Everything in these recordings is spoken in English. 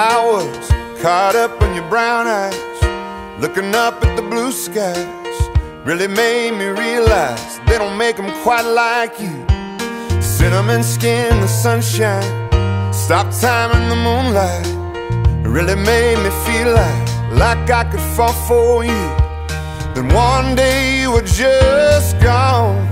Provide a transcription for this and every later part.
I was caught up in your brown eyes, looking up at the blue skies. Really made me realize they don't make them quite like you. Cinnamon skin, the sunshine, stop time in the moonlight. Really made me feel like, like I could fall for you. Then one day you were just gone,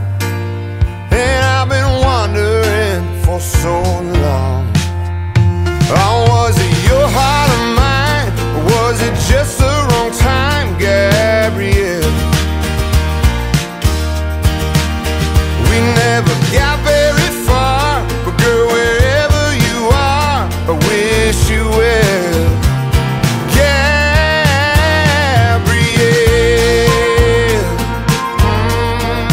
Was it just the wrong time, Gabrielle? We never got very far, but girl, wherever you are, I wish you well. Gabrielle. Mm.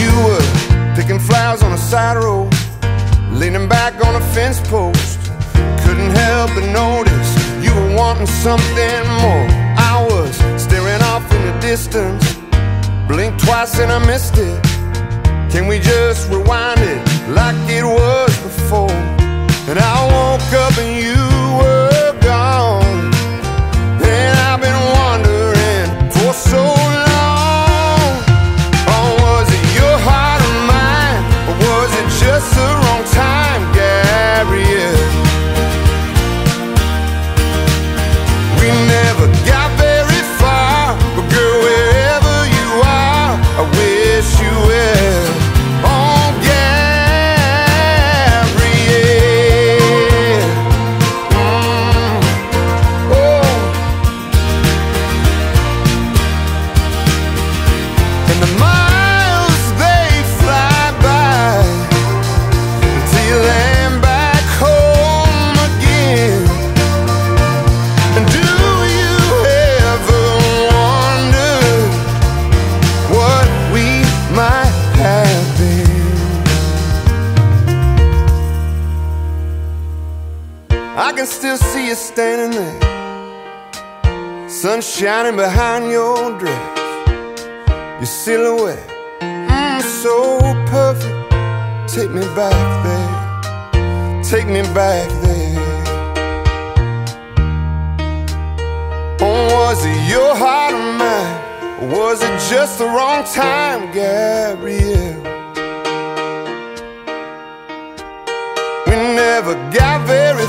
You were picking flowers on a side road, leaning back on a fence post. Couldn't help but notice you were wanting something more. I was staring off in the distance, blinked twice and I missed it. Can we just rewind it like it was before? And I woke up and can still see you standing there, sun shining behind your dress, your silhouette, mm, so perfect. Take me back there, take me back there. Oh, was it your heart or mine? Or was it just the wrong time, Gabrielle? We never got very